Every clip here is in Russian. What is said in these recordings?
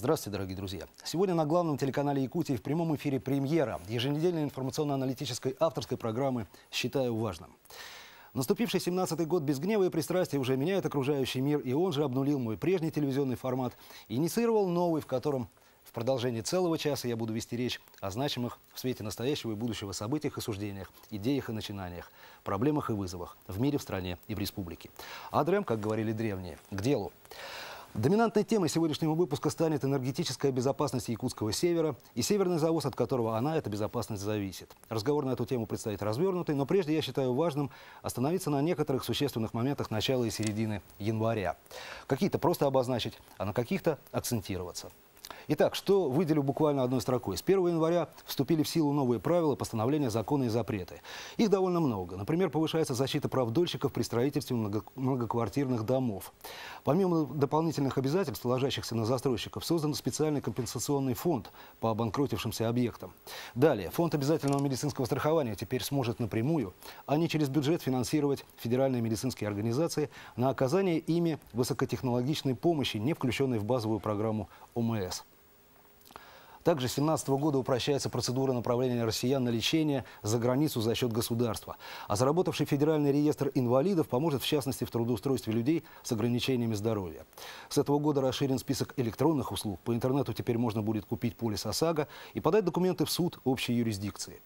Здравствуйте, дорогие друзья. Сегодня на главном телеканале Якутии в прямом эфире премьера еженедельной информационно-аналитической авторской программы «Считаю важным». Наступивший 17-й год без гнева и пристрастия уже меняет окружающий мир, и он же обнулил мой прежний телевизионный формат инициировал новый, в котором в продолжении целого часа я буду вести речь о значимых в свете настоящего и будущего событиях и суждениях, идеях и начинаниях, проблемах и вызовах в мире, в стране и в республике. Адрем, как говорили древние, к делу. Доминантной темой сегодняшнего выпуска станет энергетическая безопасность Якутского севера и северный завоз, от которого она, эта безопасность, зависит. Разговор на эту тему предстоит развернутый, но прежде я считаю важным остановиться на некоторых существенных моментах начала и середины января. Какие-то просто обозначить, а на каких-то акцентироваться. Итак, что выделю буквально одной строкой. С 1 января вступили в силу новые правила, постановления, законы и запреты. Их довольно много. Например, повышается защита прав дольщиков при строительстве многоквартирных домов. Помимо дополнительных обязательств, ложащихся на застройщиков, создан специальный компенсационный фонд по обанкротившимся объектам. Далее, фонд обязательного медицинского страхования теперь сможет напрямую, а не через бюджет финансировать федеральные медицинские организации на оказание ими высокотехнологичной помощи, не включенной в базовую программу ОМС. Также с 2017 года упрощается процедура направления россиян на лечение за границу за счет государства. А заработавший федеральный реестр инвалидов поможет в частности в трудоустройстве людей с ограничениями здоровья. С этого года расширен список электронных услуг. По интернету теперь можно будет купить полис ОСАГО и подать документы в суд общей юрисдикции.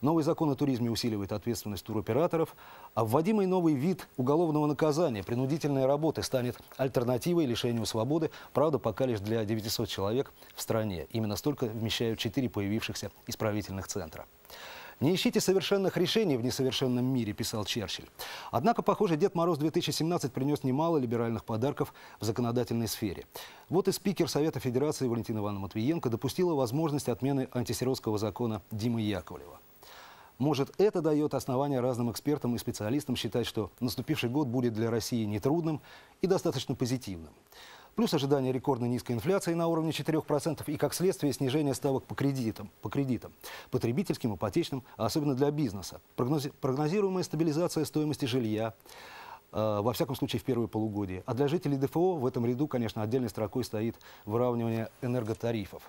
Новый закон о туризме усиливает ответственность туроператоров, а вводимый новый вид уголовного наказания, принудительной работы, станет альтернативой лишению свободы, правда, пока лишь для 900 человек в стране. Именно столько вмещают четыре появившихся исправительных центра. «Не ищите совершенных решений в несовершенном мире», – писал Черчилль. Однако, похоже, Дед Мороз 2017 принес немало либеральных подарков в законодательной сфере. Вот и спикер Совета Федерации Валентина Ивановна Матвиенко допустила возможность отмены антисиротского закона Димы Яковлева. Может, это дает основание разным экспертам и специалистам считать, что наступивший год будет для России нетрудным и достаточно позитивным. Плюс ожидание рекордно низкой инфляции на уровне 4% и, как следствие, снижение ставок по кредитам, по кредитам потребительским, ипотечным, а особенно для бизнеса. Прогнозируемая стабилизация стоимости жилья – во всяком случае в первое полугодие. А для жителей ДФО в этом ряду, конечно, отдельной строкой стоит выравнивание энерготарифов.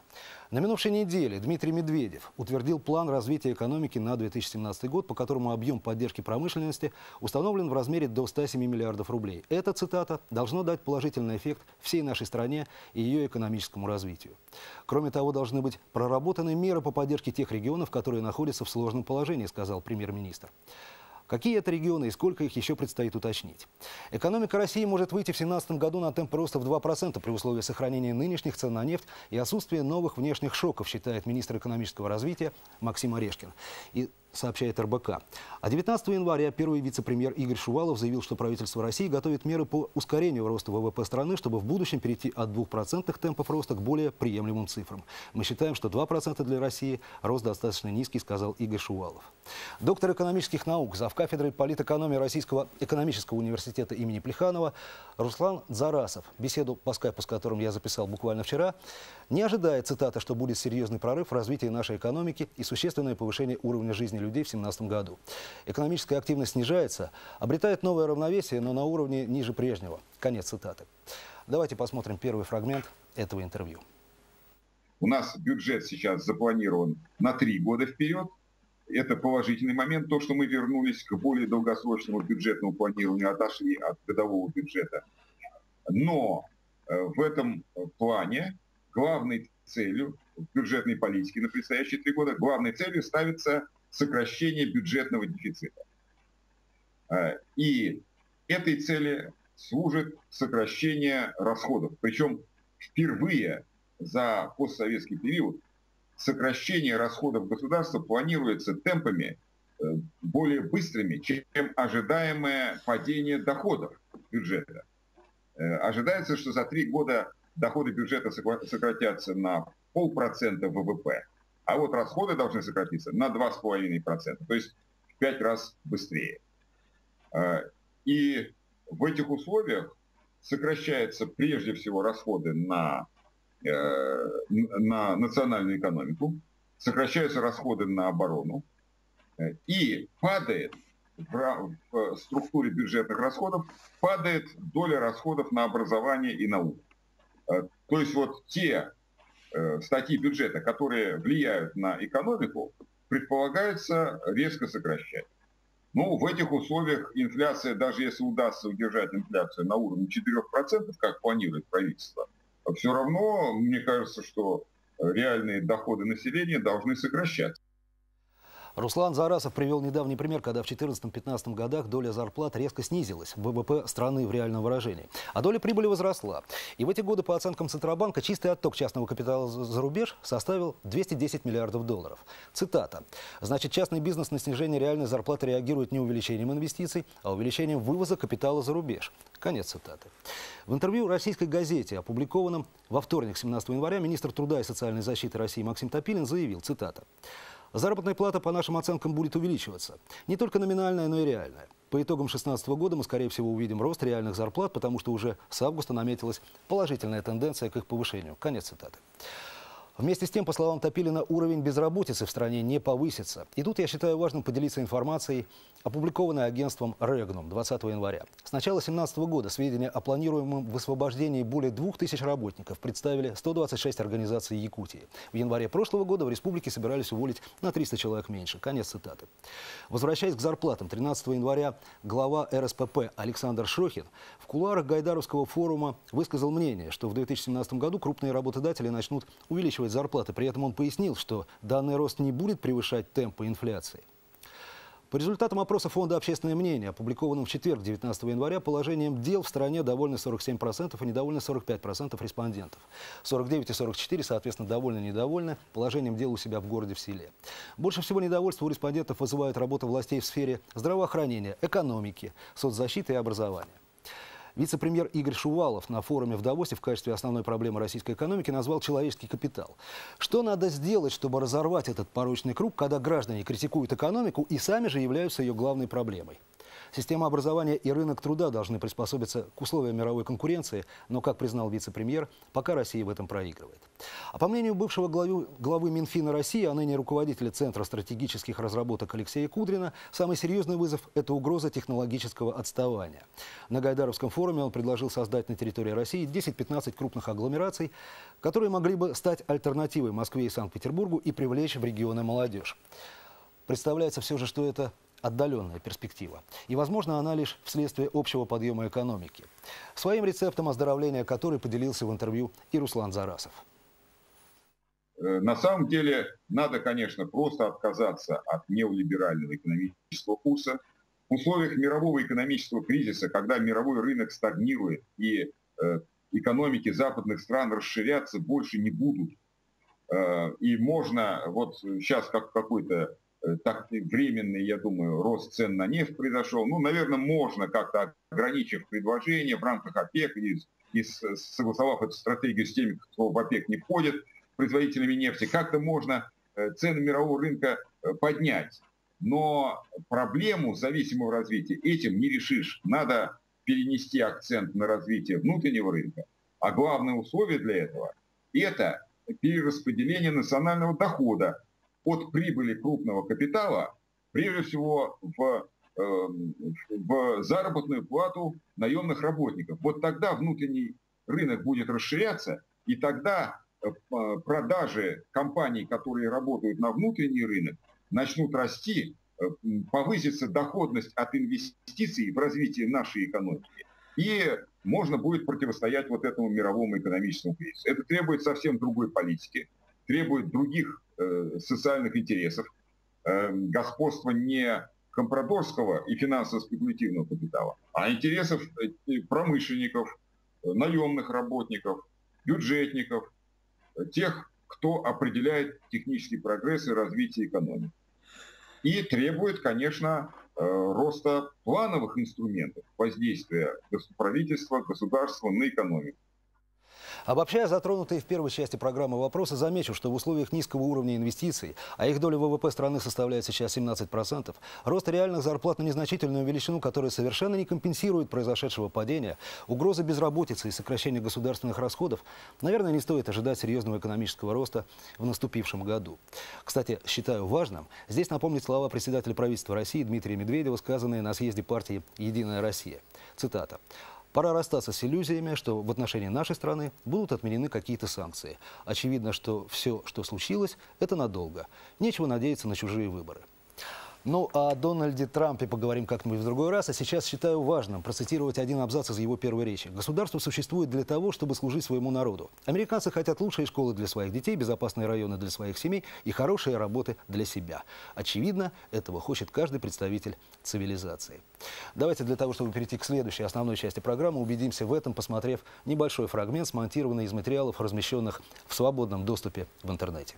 На минувшей неделе Дмитрий Медведев утвердил план развития экономики на 2017 год, по которому объем поддержки промышленности установлен в размере до 107 миллиардов рублей. Эта цитата должно дать положительный эффект всей нашей стране и ее экономическому развитию. Кроме того, должны быть проработаны меры по поддержке тех регионов, которые находятся в сложном положении, сказал премьер-министр. Какие это регионы и сколько их еще предстоит уточнить? Экономика России может выйти в 2017 году на темп роста в 2% при условии сохранения нынешних цен на нефть и отсутствия новых внешних шоков, считает министр экономического развития Максим Орешкин. И сообщает РБК. А 19 января первый вице-премьер Игорь Шувалов заявил, что правительство России готовит меры по ускорению роста ВВП страны, чтобы в будущем перейти от 2% темпов роста к более приемлемым цифрам. Мы считаем, что 2% для России рост достаточно низкий, сказал Игорь Шувалов. Доктор экономических наук, завкафедрой политэкономии Российского экономического университета имени Плеханова Руслан Зарасов, беседу по скайпу, с которым я записал буквально вчера, не ожидает, цитата, что будет серьезный прорыв в развитии нашей экономики и существенное повышение уровня жизни людей в 2017 году. Экономическая активность снижается, обретает новое равновесие, но на уровне ниже прежнего. Конец цитаты. Давайте посмотрим первый фрагмент этого интервью. У нас бюджет сейчас запланирован на три года вперед. Это положительный момент, то, что мы вернулись к более долгосрочному бюджетному планированию, отошли от годового бюджета. Но э, в этом плане главной целью бюджетной политики на предстоящие три года, главной целью ставится сокращение бюджетного дефицита. А, и этой цели служит сокращение расходов. Причем впервые за постсоветский период сокращение расходов государства планируется темпами э, более быстрыми, чем ожидаемое падение доходов бюджета. Э, ожидается, что за три года доходы бюджета сократятся на полпроцента ВВП, а вот расходы должны сократиться на 2,5%, то есть в 5 раз быстрее. А, и в этих условиях сокращаются прежде всего расходы на, э, на национальную экономику, сокращаются расходы на оборону, э, и падает в, в структуре бюджетных расходов, падает доля расходов на образование и науку. То есть вот те э, статьи бюджета, которые влияют на экономику, предполагается резко сокращать. Ну, в этих условиях инфляция, даже если удастся удержать инфляцию на уровне 4%, как планирует правительство, все равно, мне кажется, что реальные доходы населения должны сокращаться. Руслан Зарасов привел недавний пример, когда в 2014-2015 годах доля зарплат резко снизилась в ВВП страны в реальном выражении, а доля прибыли возросла. И в эти годы, по оценкам Центробанка, чистый отток частного капитала за рубеж составил 210 миллиардов долларов. Цитата. «Значит, частный бизнес на снижение реальной зарплаты реагирует не увеличением инвестиций, а увеличением вывоза капитала за рубеж». Конец цитаты. В интервью российской газете, опубликованном во вторник, 17 января, министр труда и социальной защиты России Максим Топилин заявил, цитата, Заработная плата, по нашим оценкам, будет увеличиваться. Не только номинальная, но и реальная. По итогам 2016 года мы, скорее всего, увидим рост реальных зарплат, потому что уже с августа наметилась положительная тенденция к их повышению. Конец цитаты. Вместе с тем, по словам Топилина, уровень безработицы в стране не повысится. И тут я считаю важным поделиться информацией, опубликованной агентством Регнум 20 января. С начала 2017 года сведения о планируемом высвобождении более 2000 работников представили 126 организаций Якутии. В январе прошлого года в республике собирались уволить на 300 человек меньше. Конец цитаты. Возвращаясь к зарплатам, 13 января глава РСПП Александр Шохин в кулуарах Гайдаровского форума высказал мнение, что в 2017 году крупные работодатели начнут увеличивать увеличивать зарплаты. При этом он пояснил, что данный рост не будет превышать темпы инфляции. По результатам опроса Фонда «Общественное мнение», опубликованным в четверг, 19 января, положением дел в стране довольны 47% и недовольны 45% респондентов. 49 и 44, соответственно, довольны и недовольны положением дел у себя в городе, в селе. Больше всего недовольства у респондентов вызывает работа властей в сфере здравоохранения, экономики, соцзащиты и образования. Вице-премьер Игорь Шувалов на форуме в Давосе в качестве основной проблемы российской экономики назвал человеческий капитал. Что надо сделать, чтобы разорвать этот порочный круг, когда граждане критикуют экономику и сами же являются ее главной проблемой? Система образования и рынок труда должны приспособиться к условиям мировой конкуренции, но, как признал вице-премьер, пока Россия в этом проигрывает. А по мнению бывшего главы, главы Минфина России, а ныне руководителя Центра стратегических разработок Алексея Кудрина, самый серьезный вызов – это угроза технологического отставания. На Гайдаровском форуме он предложил создать на территории России 10-15 крупных агломераций, которые могли бы стать альтернативой Москве и Санкт-Петербургу и привлечь в регионы молодежь. Представляется все же, что это отдаленная перспектива. И, возможно, она лишь вследствие общего подъема экономики. Своим рецептом оздоровления который поделился в интервью и Руслан Зарасов. Э, на самом деле надо, конечно, просто отказаться от неолиберального экономического курса. В условиях мирового экономического кризиса, когда мировой рынок стагнирует и э, экономики западных стран расширяться больше не будут, э, и можно, вот сейчас как какой-то так временный, я думаю, рост цен на нефть произошел. Ну, наверное, можно как-то ограничив предложение в рамках ОПЕК и, и согласовав эту стратегию с теми, кто в ОПЕК не входит, производителями нефти, как-то можно э, цены мирового рынка э, поднять. Но проблему зависимого развития этим не решишь. Надо перенести акцент на развитие внутреннего рынка. А главное условие для этого – это перераспределение национального дохода от прибыли крупного капитала, прежде всего в, эм, в заработную плату наемных работников. Вот тогда внутренний рынок будет расширяться, и тогда э, продажи компаний, которые работают на внутренний рынок, начнут расти, э, повысится доходность от инвестиций в развитие нашей экономики. И можно будет противостоять вот этому мировому экономическому кризису. Это требует совсем другой политики, требует других социальных интересов, э, господства не компрадорского и финансово-спекулятивного капитала, а интересов э, промышленников, наемных работников, бюджетников, тех, кто определяет технический прогресс и развитие экономики. И требует, конечно, роста плановых инструментов воздействия правительства, государства на экономику. Обобщая затронутые в первой части программы вопросы, замечу, что в условиях низкого уровня инвестиций, а их доля ВВП страны составляет сейчас 17%, рост реальных зарплат на незначительную величину, которая совершенно не компенсирует произошедшего падения, угроза безработицы и сокращения государственных расходов, наверное, не стоит ожидать серьезного экономического роста в наступившем году. Кстати, считаю важным здесь напомнить слова председателя правительства России Дмитрия Медведева, сказанные на съезде партии «Единая Россия». Цитата. Пора расстаться с иллюзиями, что в отношении нашей страны будут отменены какие-то санкции. Очевидно, что все, что случилось, это надолго. Нечего надеяться на чужие выборы. Ну, о Дональде Трампе поговорим как-нибудь в другой раз. А сейчас считаю важным процитировать один абзац из его первой речи. Государство существует для того, чтобы служить своему народу. Американцы хотят лучшие школы для своих детей, безопасные районы для своих семей и хорошие работы для себя. Очевидно, этого хочет каждый представитель цивилизации. Давайте для того, чтобы перейти к следующей основной части программы, убедимся в этом, посмотрев небольшой фрагмент, смонтированный из материалов, размещенных в свободном доступе в интернете.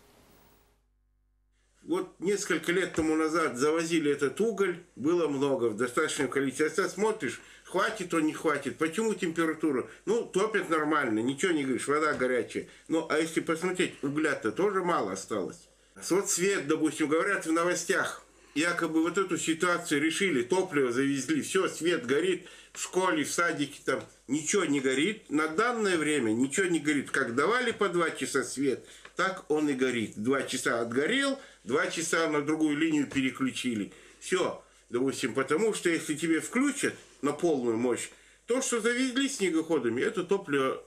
Вот несколько лет тому назад завозили этот уголь, было много, в достаточном количестве. А сейчас смотришь, хватит он, не хватит. Почему температура? Ну, топят нормально, ничего не говоришь, вода горячая. Ну, а если посмотреть, угля-то тоже мало осталось. Вот свет, допустим, говорят в новостях, якобы вот эту ситуацию решили, топливо завезли, все, свет горит, в школе, в садике там ничего не горит. На данное время ничего не горит. Как давали по два часа свет, так он и горит. Два часа отгорел – два часа на другую линию переключили. Все, допустим, потому что если тебе включат на полную мощь, то, что завезли снегоходами, это топливо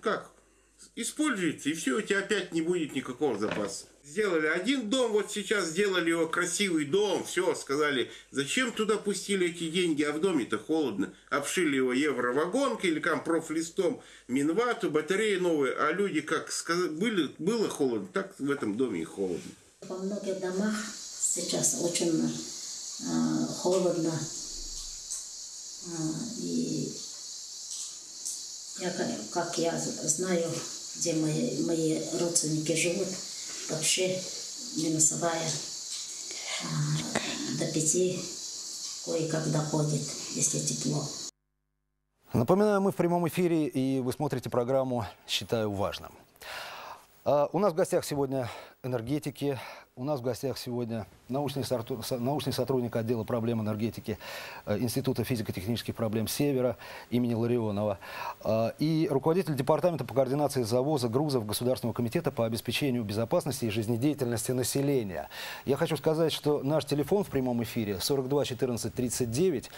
как? Используется, и все, у тебя опять не будет никакого запаса. Сделали один дом, вот сейчас сделали его красивый дом, все, сказали, зачем туда пустили эти деньги, а в доме-то холодно. Обшили его евровагонкой или там профлистом, минвату, батареи новые, а люди, как сказали, были, было холодно, так в этом доме и холодно. Во многих домах сейчас очень э, холодно. Э, и я, как я знаю, где мои, мои родственники живут, вообще минусовая э, до пяти кое-как доходит, если тепло. Напоминаю, мы в прямом эфире, и вы смотрите программу «Считаю важным». А, у нас в гостях сегодня энергетики, у нас в гостях сегодня научный, научный сотрудник отдела проблем энергетики э, Института физико-технических проблем Севера имени Ларионова а, и руководитель департамента по координации завоза грузов Государственного комитета по обеспечению безопасности и жизнедеятельности населения. Я хочу сказать, что наш телефон в прямом эфире 42 14 39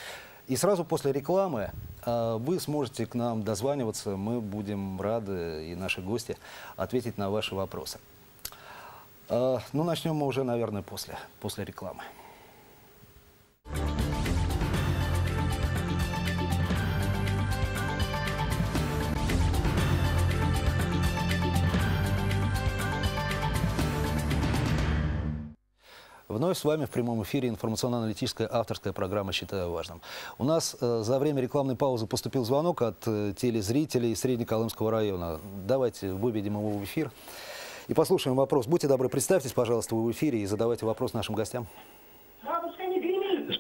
и сразу после рекламы э, вы сможете к нам дозваниваться. Мы будем рады, и наши гости, ответить на ваши вопросы. Э, ну, начнем мы уже, наверное, после, после рекламы. Вновь с вами в прямом эфире информационно-аналитическая авторская программа «Считаю важным». У нас э, за время рекламной паузы поступил звонок от э, телезрителей Среднеколымского района. Давайте выведем его в эфир и послушаем вопрос. Будьте добры, представьтесь, пожалуйста, вы в эфире и задавайте вопрос нашим гостям.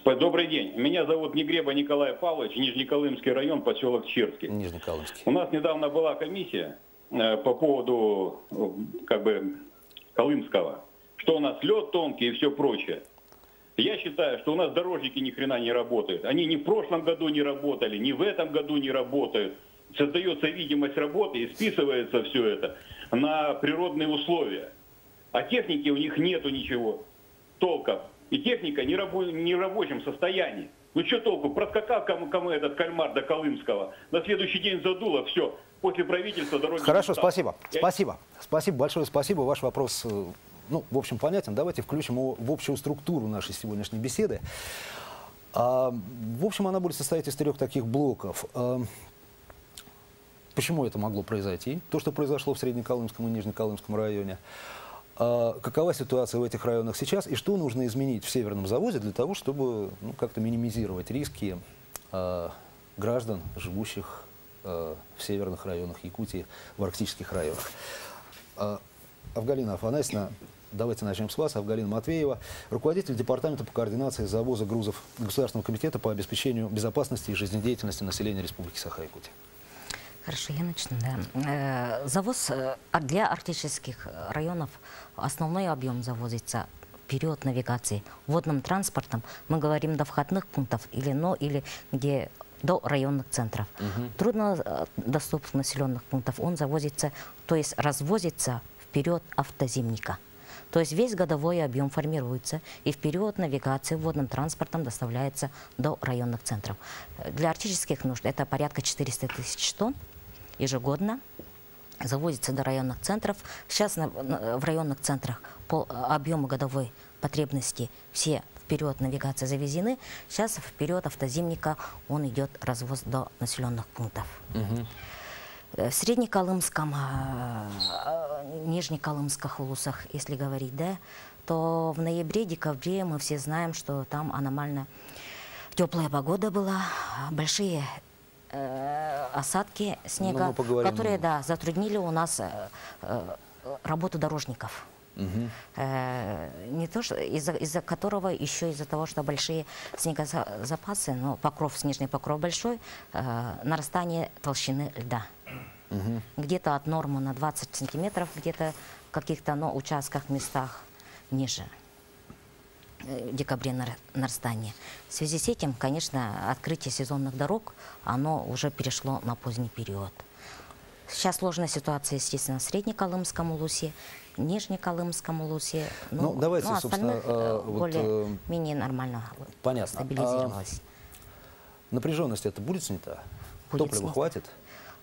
Добрый день. Меня зовут Негреба Николай Павлович, Нижнеколымский район, поселок Черский. Нижнеколымский. У нас недавно была комиссия э, по поводу э, как бы Колымского что у нас лед тонкий и все прочее. Я считаю, что у нас дорожники ни хрена не работают. Они ни в прошлом году не работали, ни в этом году не работают. Создается видимость работы и списывается все это на природные условия. А техники у них нету ничего, толков. И техника не, рабо не в рабочем состоянии. Ну что толку? Проскакал кому, кому этот кальмар до Колымского. На следующий день задуло, все. После правительства дороги... Хорошо, спасибо. Я... Спасибо. Спасибо, большое спасибо. Ваш вопрос э, ну, в общем, понятен. Давайте включим его в общую структуру нашей сегодняшней беседы. А, в общем, она будет состоять из трех таких блоков. Почему это могло произойти? То, что произошло в Среднеколымском и Нижнеколымском районе. А, какова ситуация в этих районах сейчас и что нужно изменить в северном заводе для того, чтобы ну, как-то минимизировать риски а, граждан, живущих а, в северных районах Якутии, в арктических районах. А, Авгалина Афанасьевна, Давайте начнем с вас. Авгалина Матвеева, руководитель департамента по координации завоза грузов Государственного комитета по обеспечению безопасности и жизнедеятельности населения Республики Саха-Якутия. Хорошо, я начну. Да. Э, завоз э, для арктических районов, основной объем завозится период навигации. Водным транспортом мы говорим до входных пунктов или но, или где до районных центров. Угу. Труднодоступных населенных пунктов он завозится, то есть развозится в период автозимника. То есть весь годовой объем формируется и в период навигации водным транспортом доставляется до районных центров. Э, Для арктических нужд это порядка 400 тысяч тонн ежегодно завозится до районных центров. Сейчас в районных центрах по объему годовой потребности все в период навигации завезены. Сейчас в период автозимника он идет развоз до населенных пунктов. Э, В Среднеколымском, э, э, Нижнеколымских улусах, если говорить, да, то в ноябре-декабре мы все знаем, что там аномально теплая погода была, большие осадки снега, Ну, которые, да, затруднили у нас э, э, работу дорожников. Э, не то, что из-за из-за которого еще из-за того, что большие снегозапасы, но покров, снежный покров большой, э, нарастание толщины льда. Где-то от нормы на 20 сантиметров, где-то в каких-то но, участках, местах ниже э, декабре нар- нарастание. В связи с этим, конечно, открытие сезонных дорог, оно уже перешло на поздний период. Сейчас сложная ситуация, естественно, в Среднеколымском улусе, Нижнеколымском улусе. Ну, давайте, собственно, остальных, э, э, вот, более-менее нормально понятно. А стабилизировалось. Напряженность это будет снята? Будет Топлива снято. хватит?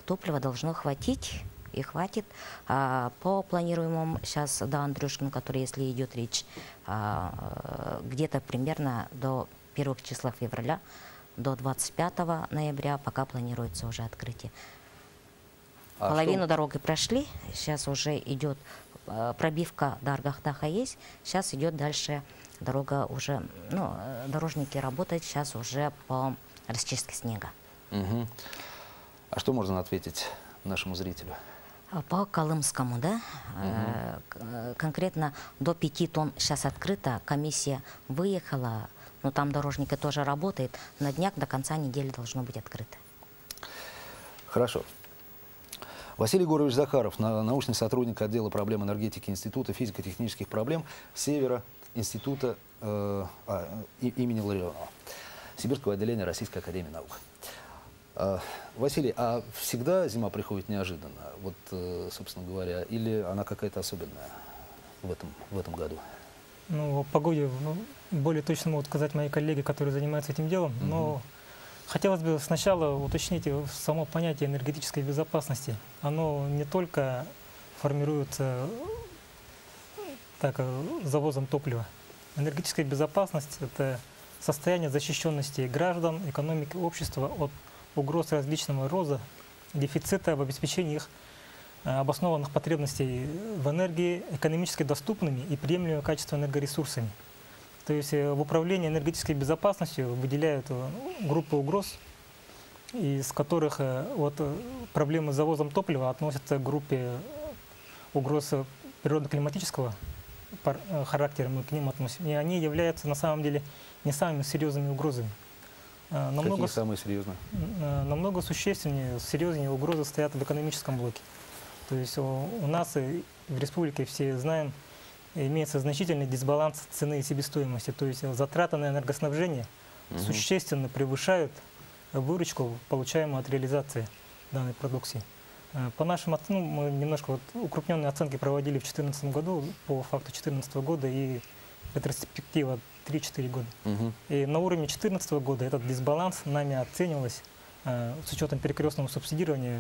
Топлива должно хватить и хватит. А, по планируемому сейчас, да, Андрюшкин, который, если идет речь, а, где-то примерно до первых числа февраля, до 25 ноября, пока планируется уже открытие. А Половину что- дороги прошли, сейчас уже идет э, пробивка до Аргахтаха есть, сейчас идет дальше дорога уже, ну, дорожники работают сейчас уже по расчистке снега. Мгм. А что можно ответить нашему зрителю? А По Колымскому, да, э, конкретно до 5 тонн сейчас открыто, комиссия выехала, но там дорожники тоже работает, на днях до конца недели должно быть открыто. Хорошо. Василий Егорович Захаров, на- научный сотрудник отдела проблем энергетики Института физико-технических проблем Севера Института э, а, имени Ларионова, Сибирского отделения Российской Академии Наук. А, Василий, а всегда зима приходит неожиданно, вот, э, собственно говоря, или она какая-то особенная в этом, в этом году? Ну, о погоде ну, более точно могут сказать мои коллеги, которые занимаются этим делом. Но хотелось бы сначала уточнить само понятие энергетической безопасности. Оно не только формируется так, завозом топлива. Энергетическая безопасность – это состояние защищенности граждан, экономики общества от угроз различного рода, дефицита в обеспечении их э, обоснованных потребностей в энергии экономически доступными и приемлемого качества энергоресурсами. То есть э, в управлении энергетической безопасностью выделяют э, группы угроз, из которых вот, проблемы с завозом топлива относятся к группе угроз природно-климатического характера, мы к ним относим. И они являются на самом деле не самыми серьезными угрозами. Э, Намного, Какие самые серьезные? э, намного существеннее, серьезнее угрозы стоят в экономическом блоке. То есть у, нас и в республике все знаем, имеется значительный дисбаланс цены и себестоимости. То есть затраты на энергоснабжение существенно превышают выручку, получаемую от реализации данной продукции. Э, По нашим оценкам, ну, мы немножко вот укрупненные оценки проводили в 2014 году, по факту 2014 года и ретроспектива 3-4 года. Мгм. И на уровне 2014 года этот дисбаланс нами оценивалось э, с учетом перекрестного субсидирования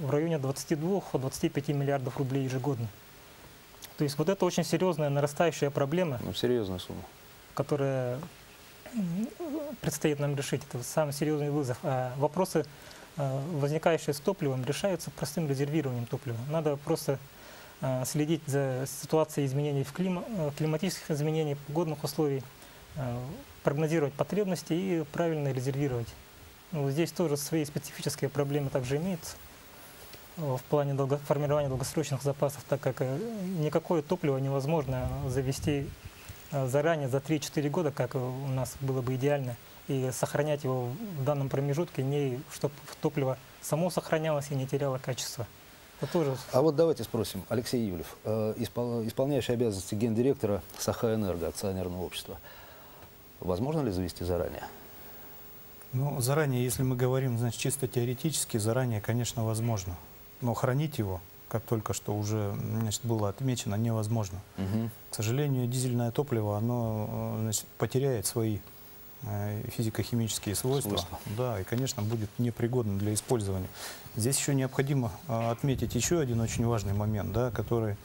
в районе 22-25 миллиардов рублей ежегодно. То есть вот это очень серьезная нарастающая проблема, Ну, серьезная сумма. которая предстоит нам решить. Это самый серьезный вызов. А вопросы, э, возникающие с топливом, решаются простым резервированием топлива. Надо просто следить за ситуацией изменений в клима, э, климатических изменений, погодных условий, э, прогнозировать потребности и правильно резервировать. Ну, здесь тоже свои специфические проблемы также имеются э, в плане долго- формирования долгосрочных запасов, так как э, никакое топливо невозможно завести э, заранее за 3-4 года, как э, у нас было бы идеально, и сохранять его в данном промежутке, не чтобы топливо само сохранялось и не теряло качество. Это тоже А вот давайте спросим, Алексей Юлев, э, испол- исполняющий обязанности гендиректора Сахаэнерго, акционерного общества. Возможно ли завести заранее? Ну, заранее, если мы говорим, значит, чисто теоретически, заранее, конечно, возможно. Но хранить его, как только что уже значит, было отмечено, невозможно. К сожалению, дизельное топливо, оно э, значит, потеряет свои физико-химические свойства, Свойства. да, и, конечно, будет непригодно для использования. Здесь еще необходимо э, отметить еще один очень важный момент, да, который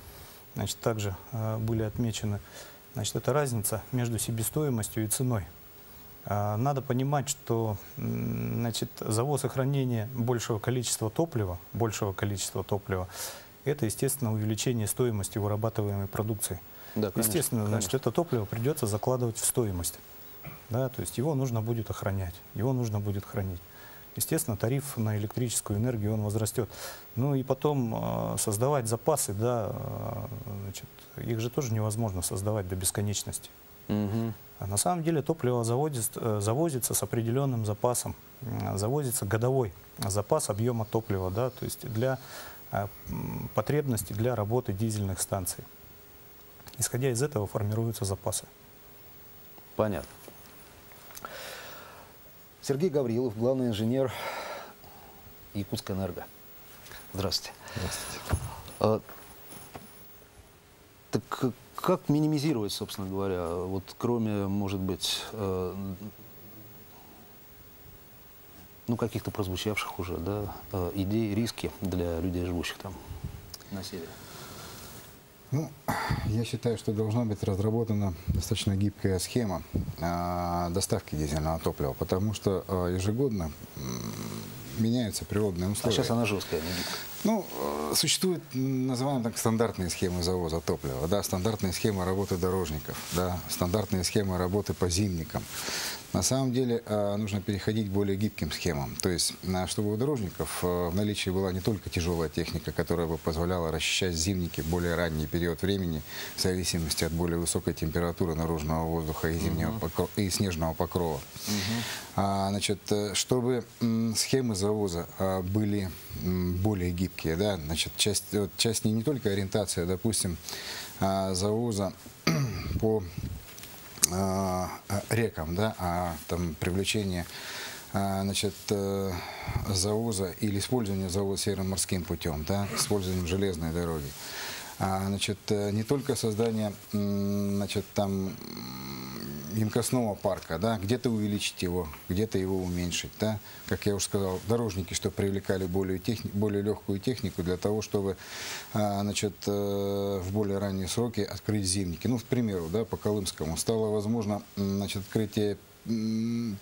значит, также э, были отмечены. Значит, это разница между себестоимостью и ценой. Надо понимать, что значит, завоз и хранение большего количества топлива, большего количества топлива, это, естественно, увеличение стоимости вырабатываемой продукции. Да, конечно, естественно, значит, конечно. это топливо придется закладывать в стоимость. Да, то есть его нужно будет охранять, его нужно будет хранить. Естественно, тариф на электрическую энергию он возрастет. Ну и потом э, создавать запасы, да, э, значит, их же тоже невозможно создавать до бесконечности. Мгм. А на самом деле топливо заводится, э, завозится с определенным запасом. М, Завозится годовой запас объема топлива, да, то есть для э, м, потребностей для работы дизельных станций. Исходя из этого формируются запасы. Понятно. Сергей Гаврилов, главный инженер Якутскэнерго. Здравствуйте. Здравствуйте. так э, как минимизировать, собственно говоря, вот кроме, может быть, э, ну, каких-то прозвучавших уже, да, э, идей, риски для людей, живущих там на севере? Ну, я считаю, что должна быть разработана достаточно гибкая схема а, доставки дизельного топлива, потому что а, ежегодно м, меняются природные А условия. сейчас она жесткая, не гибкая. Ну, э, существуют, называем так, стандартные схемы завоза топлива, да, стандартные схемы работы дорожников, да, стандартные схемы работы по зимникам. На самом деле э, нужно переходить к более гибким схемам. То есть, э, чтобы у дорожников в наличии была не только тяжелая техника, которая бы позволяла расчищать зимники в более ранний период времени, в зависимости от более высокой температуры наружного воздуха и, зимнего покро- и снежного покрова. А, значит, чтобы схемы завоза были более гибкие, да, значит, часть, вот часть не, не только ориентация, допустим, а, завоза по а, рекам, да, а там привлечение а, значит, э, завоза или использование завоза североморским путем, да, использованием железной дороги. А, значит, э, не только создание, значит, там емкостного парка, да, где-то увеличить его, где-то его уменьшить, да, как я уже сказал, дорожники, что привлекали более, техни- более легкую технику для того, чтобы, а, значит, э, в более ранние сроки открыть зимники. Ну, к примеру, да, по Колымскому стало возможно, значит, открытие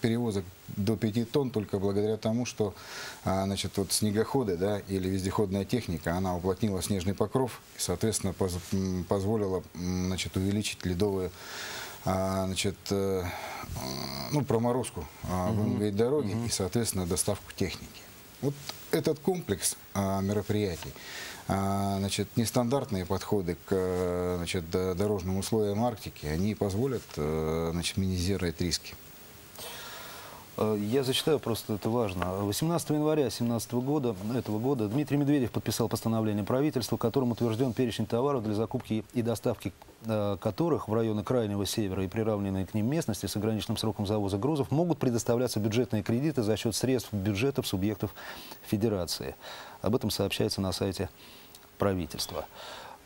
перевозок до 5 тонн только благодаря тому, что а, значит, вот снегоходы да, или вездеходная техника, она уплотнила снежный покров и, соответственно, позволила значит, увеличить ледовые а, значит, э, э, ну, проморозку а, вымыть дороги и, соответственно, доставку техники. Вот этот комплекс а, мероприятий, а, значит, нестандартные подходы к э, значит, дорожным условиям Арктики, они позволят значит, минимизировать риски. Э, Я зачитаю, просто это важно. 18 января 2017 года, этого года Дмитрий Медведев подписал постановление правительства, которым утвержден перечень товаров для закупки и доставки э, которых в районы Крайнего Севера и приравненные к ним местности с ограниченным сроком завоза грузов могут предоставляться бюджетные кредиты за счет средств бюджетов субъектов Федерации. Об этом сообщается на сайте правительства.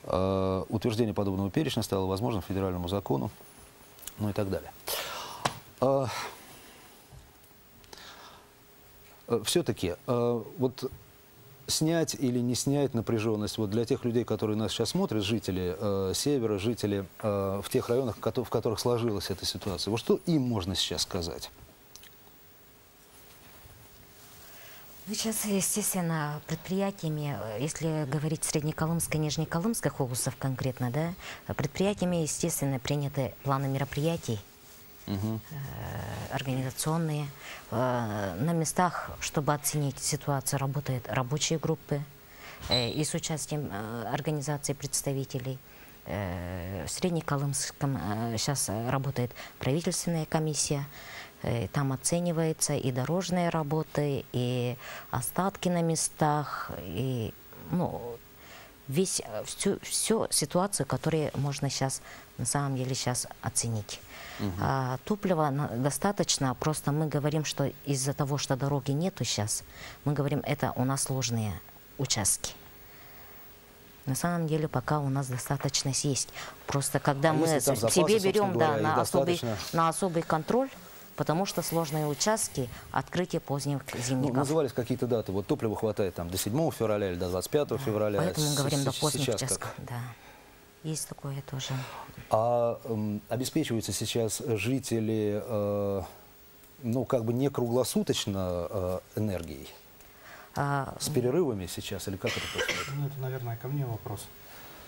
Э, Утверждение подобного перечня стало возможным федеральному закону, ну и так далее. А, все-таки вот снять или не снять напряженность вот для тех людей, которые нас сейчас смотрят, жители э, севера, жители э, в тех районах, в которых сложилась эта ситуация, вот что им можно сейчас сказать? Ну, Сейчас, естественно, предприятиями, э, если говорить Среднеколымской, Нижнеколымских областях конкретно, да, предприятиями, естественно, приняты планы мероприятий, э, организационные. Э, На местах, чтобы оценить ситуацию, работают рабочие группы э, и с участием организаций представителей. В Среднеколымском сейчас работает правительственная комиссия. Там оценивается и дорожные работы, и остатки на местах, и ну, весь, всю, всю ситуацию, которую можно сейчас, на самом деле, сейчас оценить. А, топлива достаточно, просто мы говорим, что из-за того, что дороги нету сейчас, мы говорим, это у нас сложные участки. На самом деле пока у нас достаточность есть. Просто когда А мы запасы, себе берем да, говоря, на, особый, на особый контроль, потому что сложные участки открытия поздних Ну, зимников. назывались какие-то даты. Вот топлива хватает там до 7 февраля или до 25 февраля. Поэтому С- говорим до поздних часов. Да. Есть такое тоже. А м, обеспечиваются сейчас жители, э, ну, как бы не круглосуточно э, энергией? А, С перерывами сейчас или как это происходит? Ну, это, наверное, ко мне вопрос.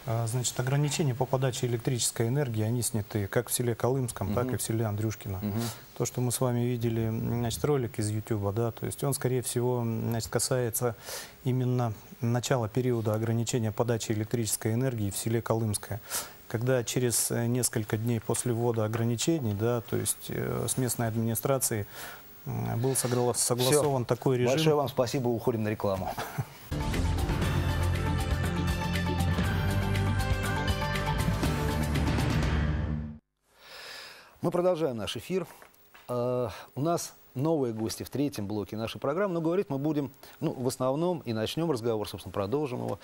А, Значит, ограничения по подаче электрической энергии, они сняты как в селе Колымском, так и в селе Андрюшкино. То, что мы с вами видели, значит, ролик из YouTube, да, то есть он, скорее всего, значит, касается именно начала периода ограничения подачи электрической энергии в селе Колымское. Когда через э, несколько дней после ввода ограничений, да, то есть э, с местной администрацией был согла- согласован такой режим. Большое вам спасибо, уходим на рекламу. Мы продолжаем наш эфир. Э, У нас новые гости в третьем блоке нашей программы, но говорить мы будем, ну, в основном, и начнем разговор, собственно, продолжим его,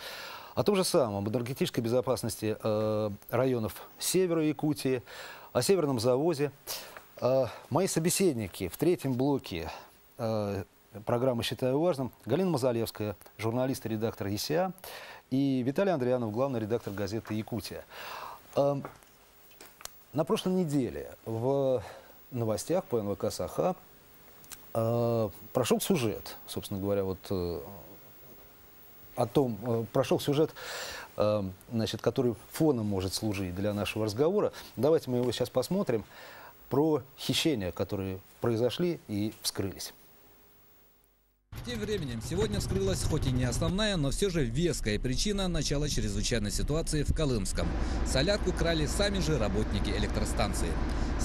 о том же самом, об энергетической безопасности э, районов севера Якутии, о северном завозе. Э, Мои собеседники в третьем блоке программы «Считаю важным» Галина Мазалевская, журналист и редактор ЕСИА, и Виталий Андрианов, главный редактор газеты «Якутия». На прошлой неделе в новостях по НВК «Саха» э, прошел сюжет, собственно говоря, вот э, о том, э, прошел сюжет, э, значит, который фоном может служить для нашего разговора. Давайте мы его сейчас посмотрим про хищения, которые произошли и вскрылись. Тем временем, сегодня вскрылась хоть и не основная, но все же веская причина начала чрезвычайной ситуации в Колымском. Солярку крали сами же работники электростанции.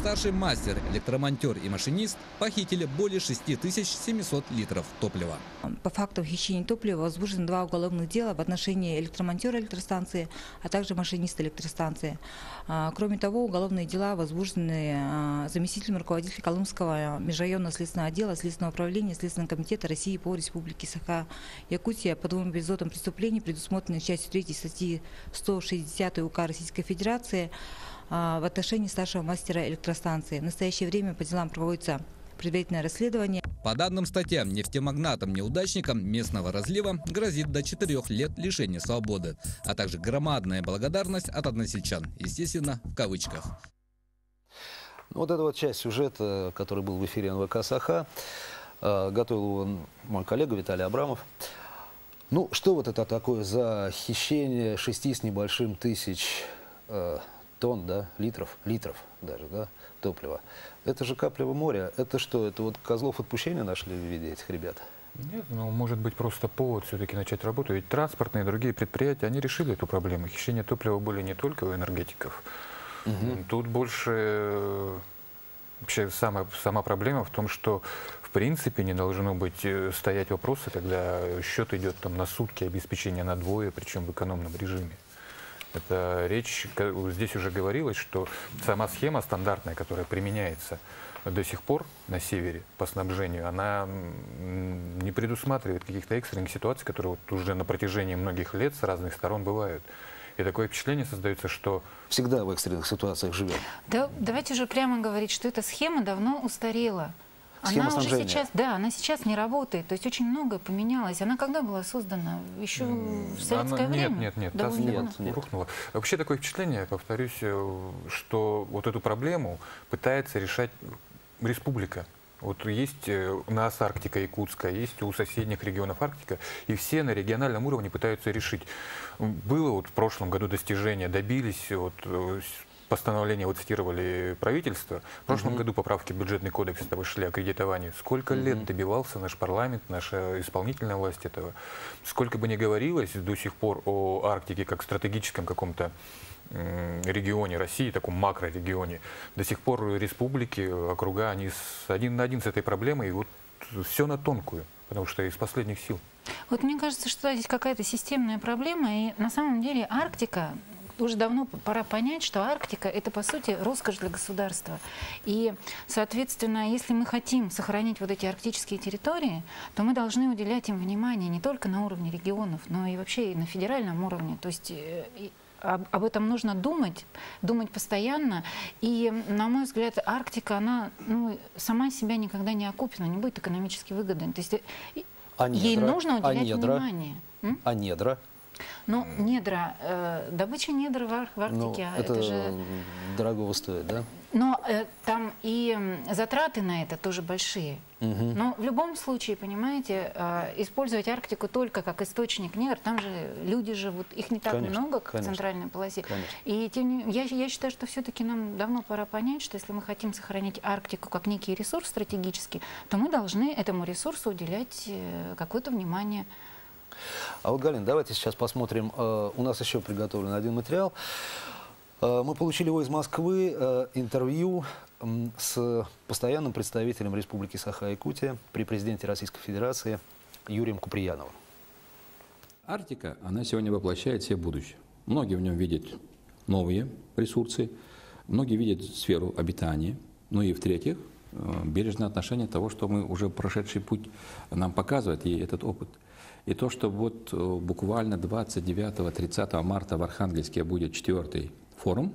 Старший мастер, электромонтер и машинист похитили более 6700 литров топлива. По факту хищения топлива возбуждено два уголовных дела в отношении электромонтера электростанции, а также машиниста электростанции. А, Кроме того, уголовные дела возбуждены а, заместителем руководителя Колымского межрайонного следственного отдела Следственного управления Следственного комитета России по Республике Саха-Якутия по двум эпизодам преступлений, предусмотренных частью 3 статьи 160 УК Российской Федерации в отношении старшего мастера электростанции. В настоящее время по делам проводится предварительное расследование. По данным статьям, нефтемагнатам-неудачникам местного разлива грозит до 4 лет лишения свободы, а также громадная благодарность от односельчан, естественно, в кавычках. Ну, Вот эта вот часть сюжета, который был в эфире НВК «Саха», э, готовил его мой коллега Виталий Абрамов. Ну, что вот это такое за хищение шести с небольшим тысяч э, тонн, да, литров, литров даже, да, топлива? Это же капля в море. Это что, это вот козлов отпущения нашли в виде этих ребят? Нет, ну, может быть, просто повод все-таки начать работу. Ведь транспортные и другие предприятия, они решили эту проблему. Хищение топлива были не только у энергетиков. Тут больше э, вообще сама, сама проблема в том, что в принципе не должно быть э, стоять вопроса, когда счет идет там на сутки обеспечения на двое, причем в экономном режиме. Это речь, здесь уже говорилось, что сама схема стандартная, которая применяется до сих пор на севере по снабжению, она не предусматривает каких-то экстренных ситуаций, которые вот уже на протяжении многих лет с разных сторон бывают. И такое впечатление создается, что Всегда в экстренных ситуациях живем. Да, давайте же прямо говорить, что эта схема давно устарела. Схема она уже сейчас, да, она сейчас не работает. То есть очень многое поменялось. Она когда была создана? Еще в советское Она- время? Нет, нет, нет, та схема нет. рухнула. Вообще такое впечатление, повторюсь, э, что вот эту проблему пытается решать республика. Вот есть э, у нас Арктика Якутская, есть у соседних регионов Арктика, и все на региональном уровне пытаются решить. Было вот в прошлом году достижение, добились вот э, постановление вот цитировали правительство. В прошлом году поправки в бюджетный кодекс это вышли о кредитовании. Сколько лет добивался наш парламент, наша исполнительная власть этого. Сколько бы ни говорилось до сих пор о Арктике как стратегическом каком-то регионе России, таком макрорегионе, до сих пор республики, округа, они с один на один с этой проблемой, и вот все на тонкую, потому что из последних сил. Вот мне кажется, что здесь какая-то системная проблема. И на самом деле Арктика, уже давно пора понять, что Арктика – это, по сути, роскошь для государства. И, соответственно, если мы хотим сохранить вот эти арктические территории, то мы должны уделять им внимание не только на уровне регионов, но и вообще и на федеральном уровне. То есть э, об, об этом нужно думать, думать постоянно. И, на мой взгляд, Арктика, она ну, сама себя никогда не окупит, она не будет экономически выгодной. То есть а недра? ей нужно уделять а недра? внимание. М? А недра? Ну, недра, э, добыча недр в, в Арктике, ну, это, это же... дорого стоит, да? Но э, там и затраты на это тоже большие. Угу. Но в любом случае, понимаете, э, использовать Арктику только как источник недр, там же люди живут, их не так конечно, много, как конечно, в центральной полосе. Конечно. И тем не я, я считаю, что все-таки нам давно пора понять, что если мы хотим сохранить Арктику как некий ресурс стратегический, то мы должны этому ресурсу уделять э, какое-то внимание. А вот, Галин, давайте сейчас посмотрим. Э, у нас еще приготовлен один материал. Э, мы получили его из Москвы, э, интервью с постоянным представителем Республики Саха-Якутия при президенте Российской Федерации Юрием Куприяновым. Арктика, она сегодня воплощает все будущее. Многие в нем видят новые ресурсы, многие видят сферу обитания, ну и в-третьих, бережное отношение того, что мы уже прошедший путь нам показывает, и этот опыт – и то, что вот э, буквально 29-30 марта в Архангельске будет четвертый форум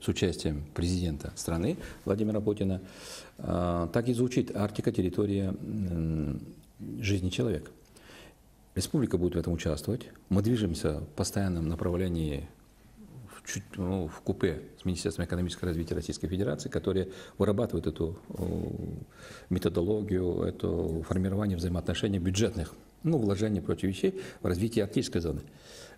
с участием президента страны Владимира Путина, э, так и звучит Арктика – территория жизни человека. Республика будет в этом участвовать. Мы движемся в постоянном направлении в, чуть, ну, в купе с Министерством экономического развития Российской Федерации, которые вырабатывают эту методологию, это формирование взаимоотношений бюджетных ну, вложения и прочих вещей в развитие арктической зоны.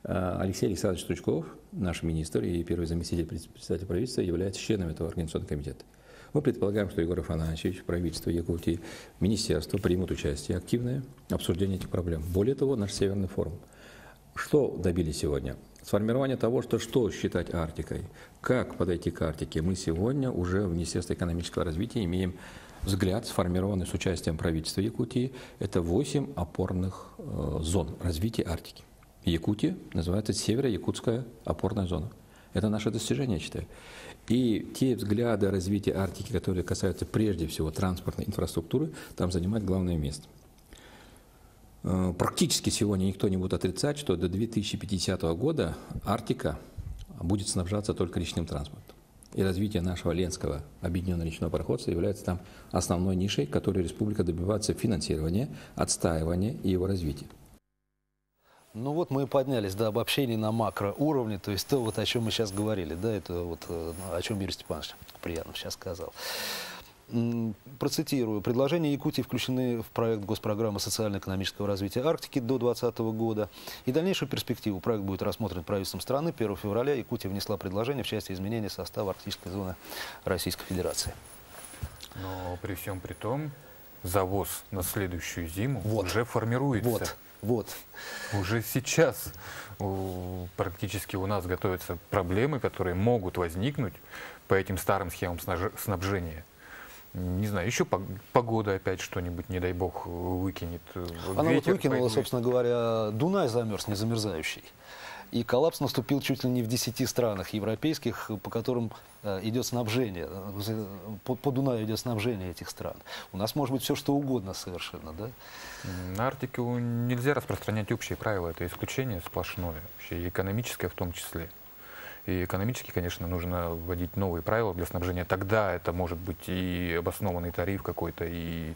А, Алексей Александрович Стручков, наш министр и первый заместитель председателя правительства, является членом этого организационного комитета. Мы предполагаем, что Егор Афанасьевич, правительство Якутии, министерство примут участие активное в обсуждении этих проблем. Более того, наш Северный форум. Что добились сегодня? Сформирование того, что, что считать Арктикой, как подойти к Арктике, мы сегодня уже в Министерстве экономического развития имеем взгляд, сформированный с участием правительства Якутии, это 8 опорных э, зон развития Арктики. Якутия называется Северо-Якутская опорная зона. Это наше достижение, я считаю. И те взгляды развития Арктики, которые касаются прежде всего транспортной инфраструктуры, там занимают главное место. Э, практически сегодня никто не будет отрицать, что до 2050 года Арктика будет снабжаться только речным транспортом и развитие нашего Ленского объединенного речного пароходства является там основной нишей, которой республика добивается финансирования, отстаивания и его развития. Ну вот мы поднялись до обобщений на макроуровне, то есть то, вот, о чем мы сейчас говорили, да, это вот э, о чем Юрий Степанович приятно сейчас сказал. Процитирую. Предложения Якутии включены в проект госпрограммы социально-экономического развития Арктики до 2020 года. И дальнейшую перспективу проект будет рассмотрен правительством страны. 1 февраля Якутия внесла предложение в части изменения состава арктической зоны Российской Федерации. Но при всем при том, завоз на следующую зиму вот. уже формируется. Вот. Вот. Уже сейчас практически у нас готовятся проблемы, которые могут возникнуть по этим старым схемам снабжения не знаю, еще погода опять что-нибудь, не дай бог, выкинет. Она вот выкинула, собственно говоря, Дунай замерз, не замерзающий. И коллапс наступил чуть ли не в 10 странах европейских, по которым э, идет снабжение, э, по, по Дунаю идет снабжение этих стран. У нас может быть все что угодно совершенно, да? На Арктику нельзя распространять общие правила, это исключение сплошное, вообще экономическое в том числе. И экономически, конечно, нужно вводить новые правила для снабжения. Тогда это может быть и обоснованный тариф какой-то, и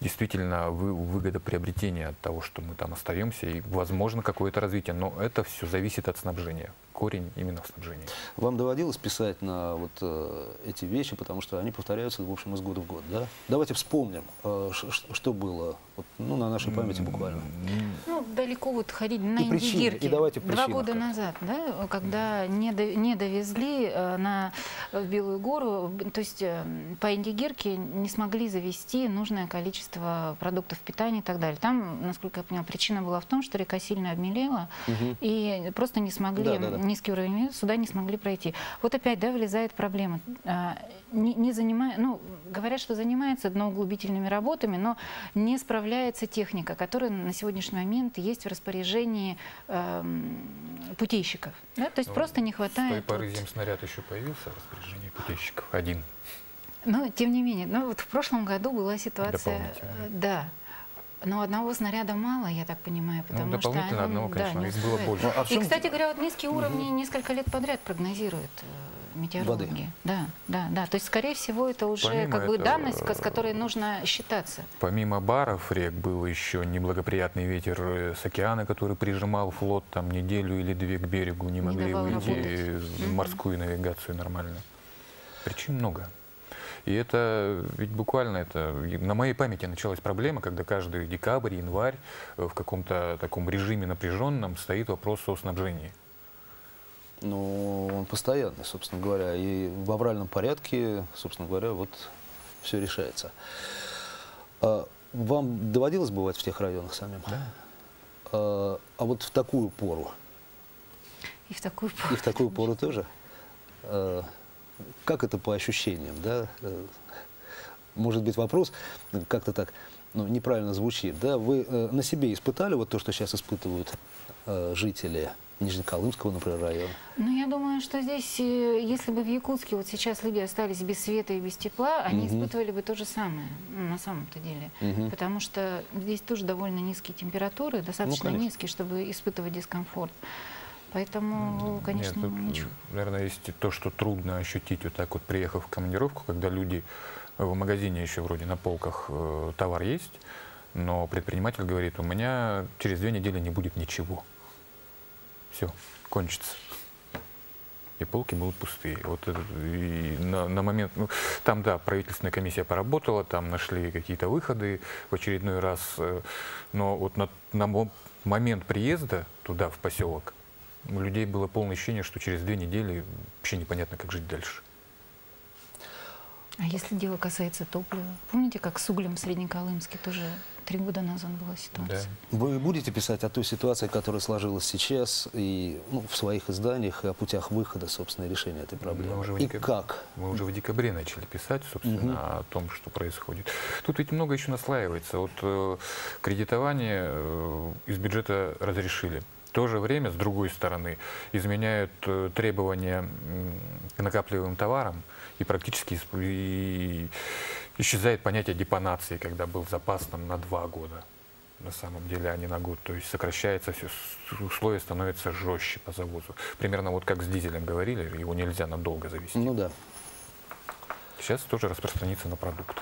действительно вы, выгода приобретения от того, что мы там остаемся, и возможно какое-то развитие. Но это все зависит от снабжения корень именно в снабжении. Вам доводилось писать на вот э, эти вещи, потому что они повторяются, в общем, из года в год, да? Давайте вспомним, э, что было, вот, ну, на нашей памяти буквально. Ну, далеко вот ходить на и причины, и давайте Два года назад, да, когда не, до, не довезли э, на Белую гору, то есть э, по Индигирке не смогли завести нужное количество продуктов питания и так далее. Там, насколько я поняла, причина была в том, что река сильно обмелела, угу. и просто не смогли да, да, да низкий уровень сюда не смогли пройти. Вот опять, да, вылезает проблема. А, не, не занимая, ну, говорят, что занимается дноуглубительными работами, но не справляется техника, которая на сегодняшний момент есть в распоряжении э, путейщиков. Да? То есть ну, просто не хватает... С той поры вот... земснаряд еще появился распоряжение путейщиков. Один. Но, тем не менее, ну вот в прошлом году была ситуация... Да, но одного снаряда мало, я так понимаю, ну, потому ну, дополнительно что... одного, конечно, да, их было больше. Ну, а И, кстати говоря, вот низкие уровни угу. несколько лет подряд прогнозируют э, метеорологи. Воды. Да, да, да. То есть, скорее всего, это уже Помимо как бы этого, данность, с которой нужно считаться. Помимо баров рек был еще неблагоприятный ветер э, с океана, который прижимал флот там неделю или две к берегу, не могли не выйти в морскую навигацию нормально. Причин много. И это ведь буквально это на моей памяти началась проблема, когда каждый декабрь, январь э, в каком-то таком режиме напряженном стоит вопрос о снабжении. Ну, он постоянный, собственно говоря. И в авральном порядке, собственно говоря, вот все решается. А вам доводилось бывать в тех районах самим? Да. А, а вот в такую пору? И в такую пору. И в такую пору тоже? Как это по ощущениям, да? Э, может быть, вопрос как-то так ну, неправильно звучит, да? Вы э, на себе испытали вот то, что сейчас испытывают э, жители Нижнеколымского, например, района? Ну, я думаю, что здесь, э, если бы в Якутске вот сейчас люди остались без света и без тепла, они угу. испытывали бы то же самое, ну, на самом-то деле. Угу. Потому что здесь тоже довольно низкие температуры, достаточно ну, низкие, чтобы испытывать дискомфорт. Поэтому, конечно, Нет, ничего. Наверное, есть то, что трудно ощутить вот так вот, приехав в командировку, когда люди в магазине еще вроде на полках э, товар есть, но предприниматель говорит, у меня через две недели не будет ничего. Все, кончится. И полки будут пустые. Вот и на, на момент, ну, там, да, правительственная комиссия поработала, там нашли какие-то выходы в очередной раз, э, но вот на, на момент приезда туда, в поселок, у людей было полное ощущение, что через две недели вообще непонятно, как жить дальше. А если дело касается топлива? Помните, как с углем в Среднеколымске тоже три года назад была ситуация? Да. Вы будете писать о той ситуации, которая сложилась сейчас, и ну, в своих изданиях, и о путях выхода, собственно, решения этой проблемы? Мы уже и декаб... как? Мы уже в декабре начали писать, собственно, угу. о том, что происходит. Тут ведь много еще наслаивается. Вот э, кредитование э, из бюджета разрешили то же время, с другой стороны, изменяют э, требования к накапливаемым товарам и практически и исчезает понятие депонации, когда был запас там, на два года на самом деле, а не на год. То есть сокращается все, условия становятся жестче по завозу. Примерно вот как с дизелем говорили, его нельзя надолго завести. Ну да. Сейчас тоже распространится на продукты.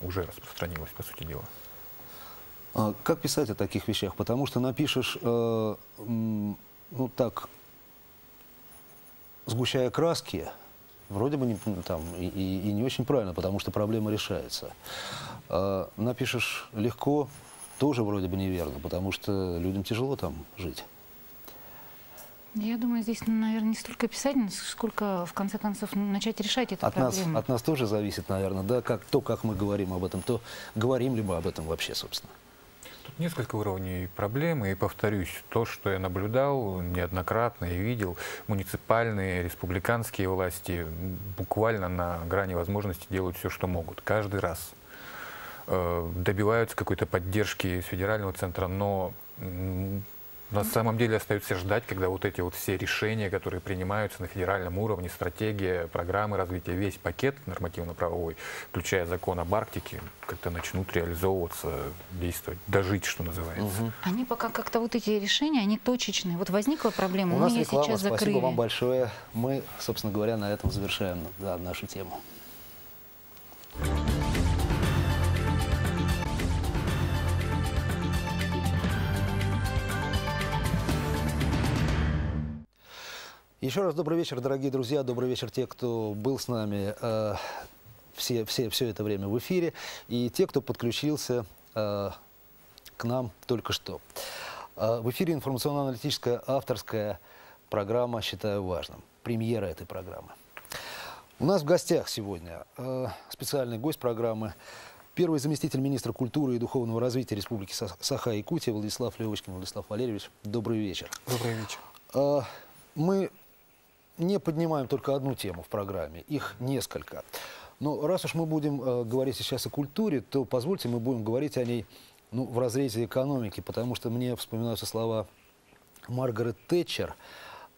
Уже распространилось, по сути дела. А как писать о таких вещах? Потому что напишешь, э, ну так, сгущая краски, вроде бы не, ну, там, и, и, не очень правильно, потому что проблема решается. А напишешь легко, тоже вроде бы неверно, потому что людям тяжело там жить. Я думаю, здесь, наверное, не столько писать, сколько, в конце концов, начать решать эту от проблему. Нас, от нас тоже зависит, наверное, да, как, то, как мы говорим об этом, то говорим ли мы об этом вообще, собственно. Тут несколько уровней проблемы, и повторюсь, то, что я наблюдал неоднократно и видел, муниципальные, республиканские власти буквально на грани возможности делают все, что могут, каждый раз. Э, добиваются какой-то поддержки федерального центра, но на самом деле остается ждать, когда вот эти вот все решения, которые принимаются на федеральном уровне, стратегия, программы развития, весь пакет нормативно-правовой, включая закон об Арктике, как-то начнут реализовываться, действовать, дожить, что называется. Угу. Они пока как-то вот эти решения, они точечные. Вот возникла проблема, У мы ее реклама, сейчас закрыли. Спасибо вам большое. Мы, собственно говоря, на этом завершаем да, нашу тему. Еще раз добрый вечер, дорогие друзья, добрый вечер те, кто был с нами э, все, все, все это время в эфире, и те, кто подключился э, к нам только что. Э, в эфире информационно-аналитическая авторская программа «Считаю важным», премьера этой программы. У нас в гостях сегодня э, специальный гость программы Первый заместитель министра культуры и духовного развития Республики Саха-Якутия Владислав Левочкин. Владислав Валерьевич, добрый вечер. Добрый вечер. Э, мы не поднимаем только одну тему в программе, их несколько. Но раз уж мы будем э, говорить сейчас о культуре, то позвольте мы будем говорить о ней ну, в разрезе экономики, потому что мне вспоминаются слова Маргарет Тэтчер,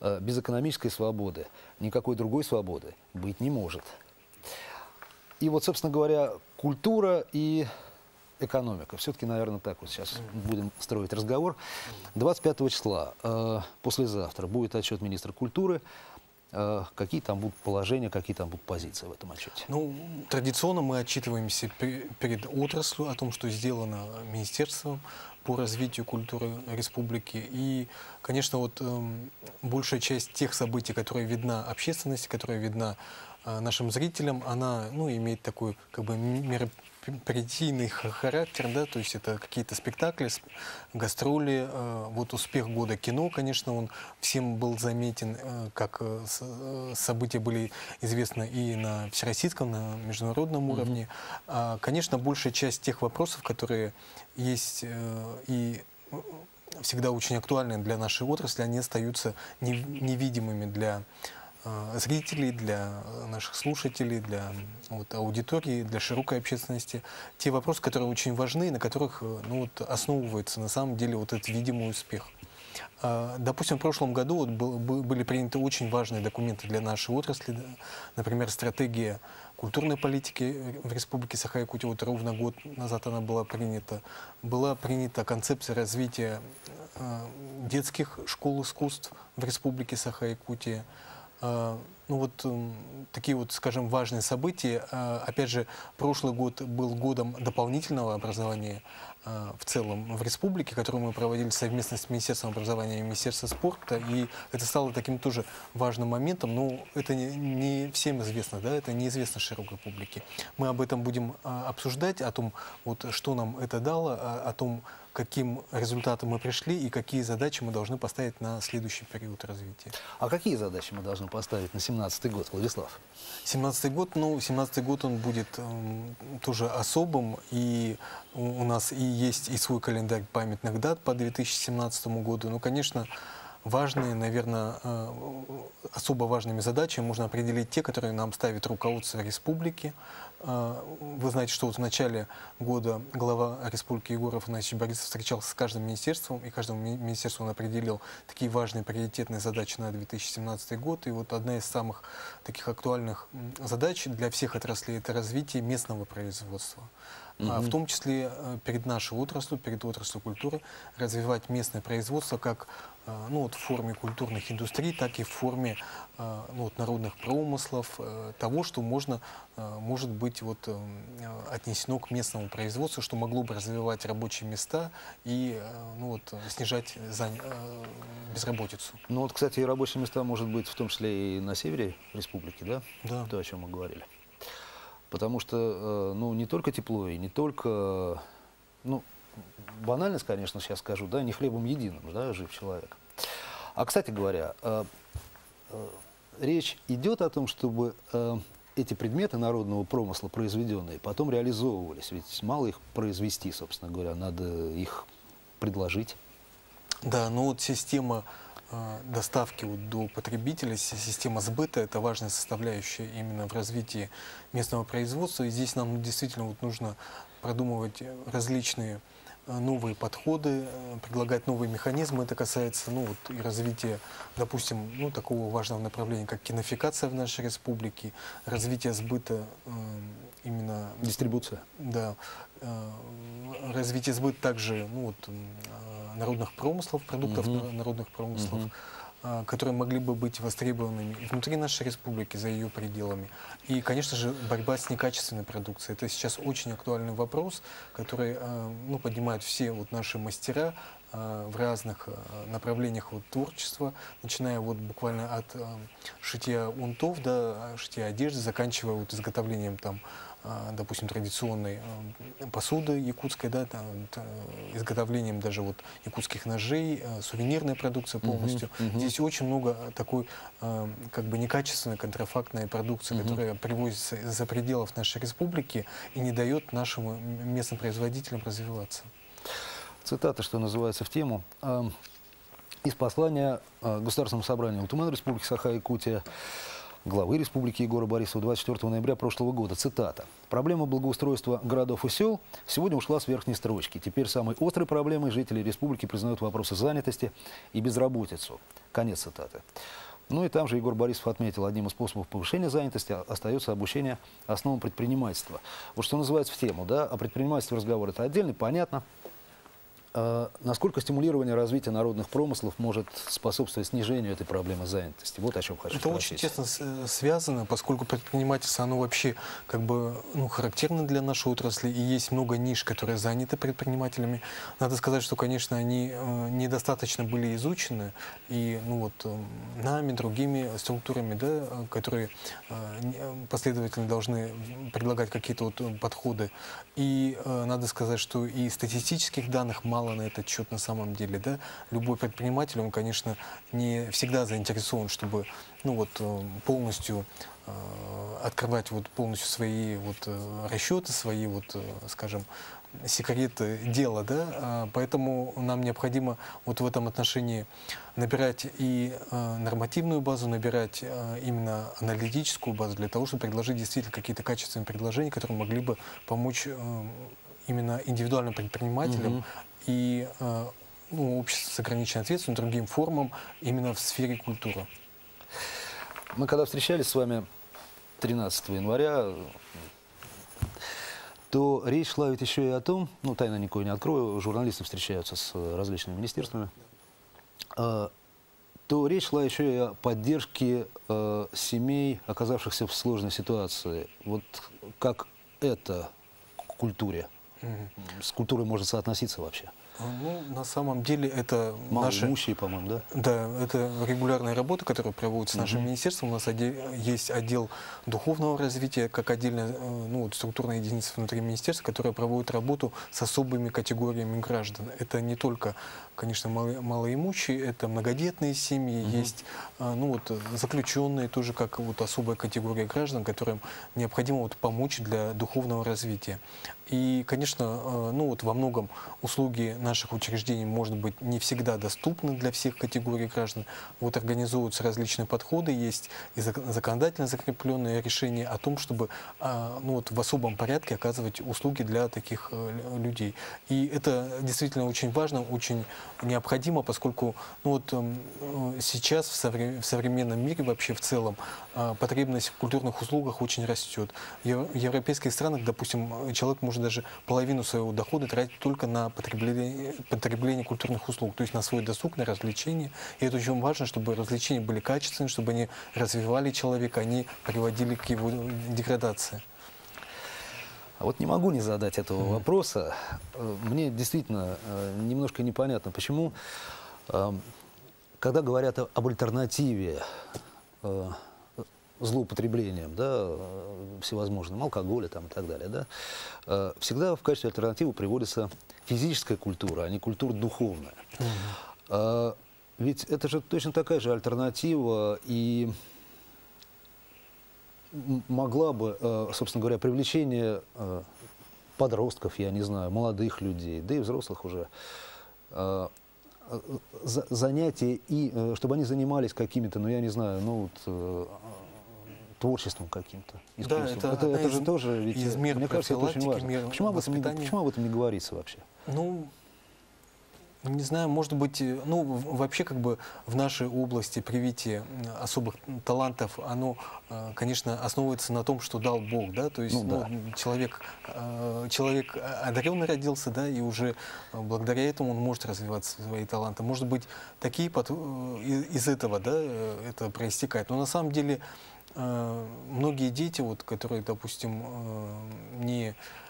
э, без экономической свободы никакой другой свободы быть не может. И вот, собственно говоря, культура и экономика. Все-таки, наверное, так вот сейчас будем строить разговор. 25 числа, э, послезавтра, будет отчет министра культуры. Э, какие там будут положения, какие там будут позиции в этом отчете? Ну, традиционно мы отчитываемся перед отраслью о том, что сделано министерством по развитию культуры республики. И, конечно, вот э, большая часть тех событий, которые видна общественности, которая видна э, нашим зрителям, она ну, имеет такой как бы мероприятие партийный характер, да, то есть это какие-то спектакли, гастроли. Э, вот успех года кино, конечно, он всем был заметен, э, как э, события были известны и на всероссийском, на международном mm -hmm. уровне. А, конечно, большая часть тех вопросов, которые есть и всегда очень актуальны для нашей отрасли, они остаются невидимыми для зрителей, для наших слушателей, для вот, аудитории, для широкой общественности. Те вопросы, которые очень важны, на которых э, ну, вот, основывается на самом деле вот этот видимый успех. Допустим, в прошлом году вот был, были приняты очень важные документы для нашей отрасли, например, стратегия культурной политики в Республике Саха-Якутия, вот ровно год назад она была принята, была принята концепция развития э, детских школ искусств в Республике Саха-Якутия, ну вот такие вот, скажем, важные события. А, опять же, прошлый год был годом дополнительного образования а, в целом в республике, который мы проводили совместно с Министерством образования и Министерством спорта. И это стало таким тоже важным моментом. Но это не, не всем известно, да, это неизвестно широкой публике. Мы об этом будем обсуждать, о том, вот, что нам это дало, о том, каким результатом мы пришли и какие задачи мы должны поставить на следующий период развития. А какие задачи мы должны поставить на 17 год, Владислав? 17 год, ну, 17 год он будет э, тоже особым, и у, у нас и есть и свой календарь памятных дат по 2017 году. Ну, конечно, важные, наверное, э, особо важными задачами можно определить те, которые нам ставит руководство республики, вы знаете, что вот в начале года глава Республики Егоров Анасий Борисов встречался с каждым министерством, и каждому министерству он определил такие важные приоритетные задачи на 2017 год. И вот одна из самых таких актуальных задач для всех отраслей – это развитие местного производства. -hmm. В том числе э, перед нашей отраслью, перед отраслью культуры, развивать местное производство как а, ну, вот в форме культурных индустрий, так и в форме а, ну, вот народных промыслов, э, того, что можно, может быть вот, э, отнесено к местному производству, что могло бы развивать рабочие места и э, ну, вот, снижать безработицу. Ну вот, кстати, и рабочие места, может быть, в том числе и на севере республики, да? Да. То, о чем мы говорили. Потому что, ну, не только тепло и не только, ну, банальность, конечно, сейчас скажу, да, не хлебом единым, да, жив человек. А, кстати говоря, э, э, речь идет о том, чтобы э, эти предметы народного промысла, произведенные, потом реализовывались. Ведь мало их произвести, собственно говоря, надо их предложить. Да, ну вот система доставки до потребителя, система сбыта – это важная составляющая именно в развитии местного производства. И здесь нам действительно вот нужно продумывать различные Э, новые подходы, э, предлагать новые механизмы. Это касается ну, вот, и развития, допустим, ну, такого важного направления, как кинофикация в нашей республике, развитие сбыта э, именно... Дистрибуция. Да. Э, развитие сбыта также ну, вот, э, народных промыслов, продуктов угу. народных промыслов. Угу. А, которые могли бы быть востребованными внутри нашей республики, за ее пределами. И, конечно же, борьба с некачественной продукцией. Это сейчас очень актуальный вопрос, который а, ну, поднимают все вот наши мастера а, в разных направлениях вот, творчества, начиная вот буквально от шитья унтов, да, шитья одежды, заканчивая вот изготовлением там допустим, традиционной а, посуды якутской, да, там, изготовлением даже вот якутских ножей, а, сувенирная продукция полностью. Uh -huh. Здесь очень много такой как бы некачественной контрафактной продукции, -huh. которая привозится из-за пределов нашей республики и не дает нашим местным производителям развиваться. Цитата, что называется, в тему. Из послания Государственному собранию Туман Республики Саха-Якутия главы республики Егора Борисова 24 ноября прошлого года. Цитата. «Проблема благоустройства городов и сел сегодня ушла с верхней строчки. Теперь самой острой проблемой жители республики признают вопросы занятости и безработицу». Конец цитаты. Ну и там же Егор Борисов отметил, одним из способов повышения занятости остается обучение основам предпринимательства. Вот что называется в тему, да, о предпринимательстве разговор это отдельно, понятно. А насколько стимулирование развития народных промыслов может способствовать снижению этой проблемы занятости? Вот о чем хочу Это спросить. очень тесно э, связано, поскольку предпринимательство, оно вообще как бы ну, характерно для нашей отрасли, и есть много ниш, которые заняты предпринимателями. Надо сказать, что, конечно, они э, недостаточно были изучены, и ну, вот, э, нами, другими структурами, да, которые последовательно должны предлагать какие-то вот подходы. И надо сказать, что и статистических данных мало, мало на этот счет на самом деле. Да? Любой предприниматель, он, конечно, не всегда заинтересован, чтобы ну, вот, э, полностью э, открывать вот полностью свои вот э, расчеты, свои вот, скажем, секреты дела, да, поэтому нам необходимо вот в этом отношении набирать и нормативную базу, набирать именно аналитическую базу для того, чтобы предложить действительно какие-то качественные предложения, которые могли бы помочь именно индивидуальным предпринимателям угу и э, ну, общество с ограниченной ответственностью другим формам именно в сфере культуры. Мы когда встречались с вами 13 января, то речь шла ведь еще и о том, ну, тайно никого не открою, журналисты встречаются с различными министерствами, а, то речь шла еще и о поддержке э, семей, оказавшихся в сложной ситуации. Вот как это к культуре? с культурой может соотноситься вообще? Ну, на самом деле это наши... по-моему, да? Да, это регулярная работа, которая проводится угу. нашим министерством. У нас отдел, есть отдел духовного развития, как отдельная э, ну, структурная единица внутри министерства, которая проводит работу с особыми категориями граждан. Это не только, конечно, мало, малоимущие, это многодетные семьи, угу. есть э, ну, вот, заключенные тоже как вот особая категория граждан, которым необходимо вот, помочь для духовного развития. И, конечно, э, ну вот во многом услуги наших учреждений, может быть, не всегда доступны для всех категорий граждан. Вот организуются различные подходы, есть и законодательно закрепленные решения о том, чтобы а, ну вот в особом порядке оказывать услуги для таких э, людей. И это действительно очень важно, очень необходимо, поскольку ну вот эм, э, сейчас в современном мире вообще в целом потребность в культурных услугах очень растет. В европейских странах, допустим, человек может даже половину своего дохода тратить только на потребление, потребление культурных услуг, то есть на свой досуг, на развлечения. И это очень важно, чтобы развлечения были качественными, чтобы они развивали человека, они приводили к его деградации. А вот не могу не задать этого вопроса. Э, мне действительно э, немножко непонятно, почему, э, когда говорят об альтернативе злоупотреблением, да, всевозможным, алкоголя там, и так далее, да, э, всегда в качестве альтернативы приводится физическая культура, а не культура духовная. Угу. Ведь это же точно такая же альтернатива и могла бы, э, собственно говоря, привлечение э, подростков, я не знаю, молодых людей, да и взрослых уже, занятия и чтобы они занимались какими-то, ну я не знаю, ну вот творчеством каким-то, искусством. Да, это, это, это же тоже, ведь, из мер мне кажется, это очень важно. Мер почему, об этом, не, почему об этом не говорится вообще? Ну, не знаю, может быть, э, ну, вообще как бы в нашей области привитие особых талантов, оно, э, конечно, основывается на том, что дал Бог, да, то есть ну, да. ну, человек, э, человек одаренный родился, да, и уже благодаря этому он может развивать свои таланты. Может быть, такие под, из этого, да, это проистекает. Но на самом деле многие дети, вот, которые, допустим, не Э,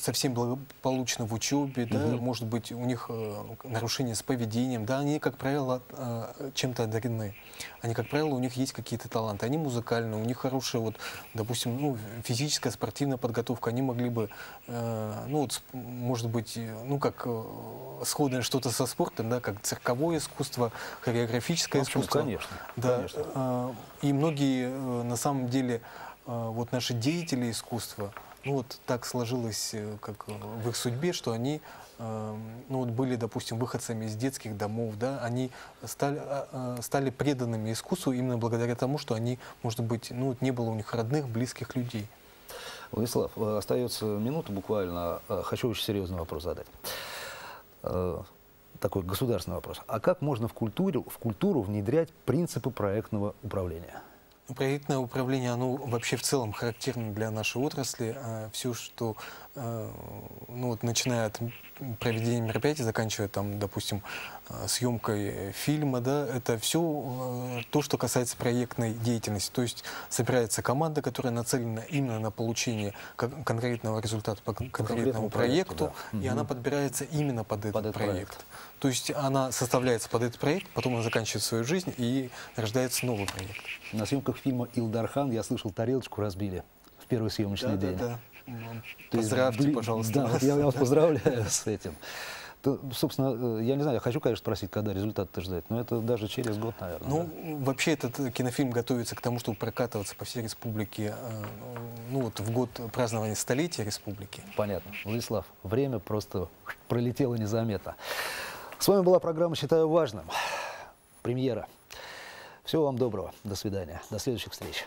совсем благополучно в учебе, угу. да, может быть, у них э, нарушения с поведением, да, они, как правило, э, чем-то одарены. Они, как правило, у них есть какие-то таланты, они музыкальные, у них хорошая, вот, допустим, ну, физическая, спортивная подготовка, они могли бы, ну, вот, может быть, ну, как сходное что-то со спортом, да, как цирковое искусство, хореографическое ну, искусство. Конечно, да, конечно. И многие, на самом деле, вот наши деятели искусства, ну вот так сложилось э, как в их судьбе, что они ну, вот были, допустим, выходцами из детских домов, да, они стали, а, а, стали преданными искусству именно благодаря тому, что они, может быть, ну, вот не было у них родных, близких людей. Владислав, э, остается минута буквально. Э, хочу очень серьезный вопрос задать. Э, такой государственный вопрос. А как можно в культуру, в культуру внедрять принципы проектного управления? Проектное управление, оно вообще в целом характерно для нашей отрасли. А Все, что, ну, вот, начиная от проведения мероприятий, заканчивая, там, допустим, Э, съемкой фильма, да, это все то, что касается проектной деятельности. То есть собирается команда, которая нацелена именно на получение конкретного результата по конкретному проекту, проекту да. и угу. она подбирается именно под этот, под этот проект. проект. То есть она составляется под этот проект, потом она заканчивает свою жизнь и рождается новый проект. На съемках фильма «Илдархан» я слышал, тарелочку разбили в первый съемочный да, день. Да, да. Поздравьте, есть, пожалуйста. Да, вот я вас поздравляю с этим. То, собственно, э, я не знаю, я хочу, конечно, спросить, когда результат-то ждать, но это даже через год, наверное. Ну, да? вообще этот кинофильм готовится к тому, чтобы прокатываться по всей республике, э, ну вот в год празднования столетия республики. Понятно. Владислав, время просто пролетело незаметно. С вами была программа «Считаю важным». Премьера. Всего вам доброго. До свидания. До следующих встреч.